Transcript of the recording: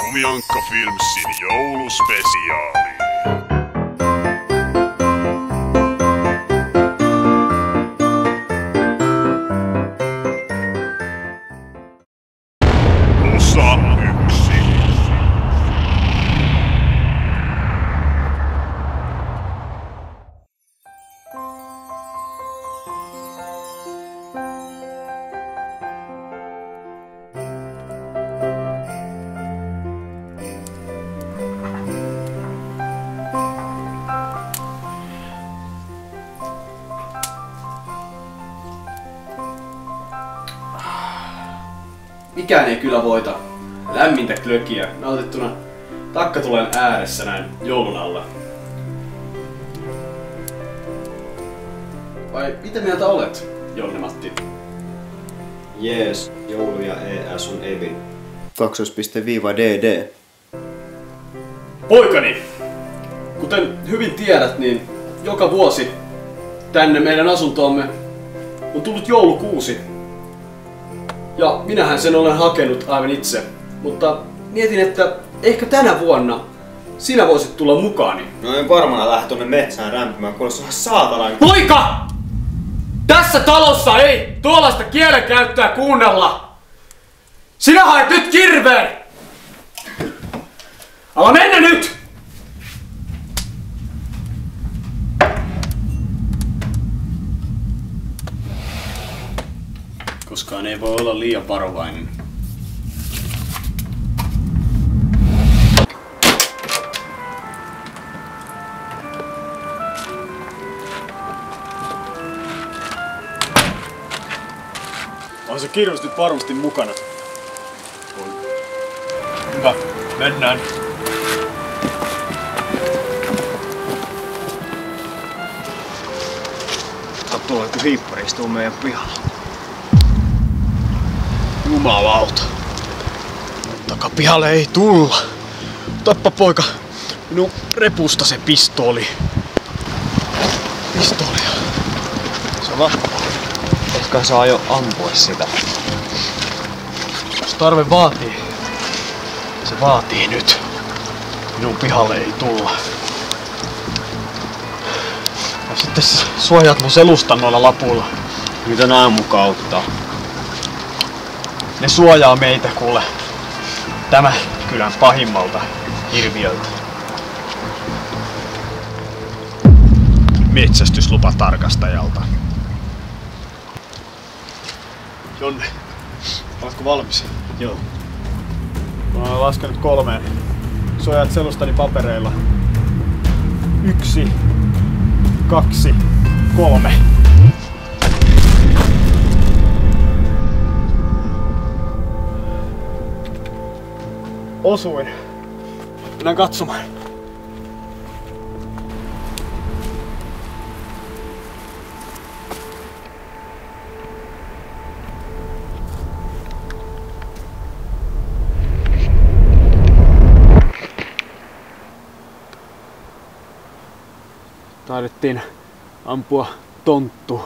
Kumiankka Filmsin jouluspesiaali. Osa yksi. Mikään ei kyllä voita lämmintä klökiä nautittuna takkatulen ääressä näin joulun alla. Vai mitä mieltä olet, Jonne Matti? Jees, joulu ja ES on Evin. Kaksoispiste viiva DD. Poikani! Kuten hyvin tiedät, niin joka vuosi tänne meidän asuntoomme on tullut joulukuusi. Ja minähän sen olen hakenut aivan itse. Mutta mietin, että ehkä tänä vuonna sinä voisit tulla mukaani. No en varmana lähde tonne metsään rämpimään, kun olisi ihan saatana. Poika! Tässä talossa ei tuollaista kielenkäyttöä kuunnella! Sinä haet nyt kirveen! Ala mennä nyt! Koskaan ei voi olla liian varovainen. On se kirves nyt varmasti mukana. Hyvä, mennään. Tulee kun hiippari istuu meidän pihalla. Jumalauta. Takapihalle ei tulla. Tappa poika minun repusta se pistooli. Pistoolia. Sama. Ehkä saa jo ampua sitä. Jos tarve vaatii, se vaatii nyt. Minun pihalle ei tulla. Ja sitten suojaat mun selustan noilla lapuilla. Nyt on aamukautta. Ne suojaa meitä kuule. Tämä kylän pahimmalta hirviöltä. Metsästyslupa tarkastajalta. Jonne, oletko valmis? Joo. Mä olen laskenut kolmeen. Suojaat selustani papereilla. Yksi, kaksi, kolme. Osuin. Mennään katsomaan. Taidettiin ampua tonttu